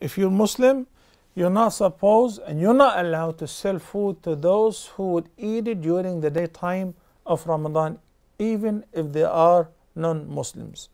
If you're Muslim, you're not supposed and you're not allowed to sell food to those who would eat it during the daytime of Ramadan, even if they are non Muslims.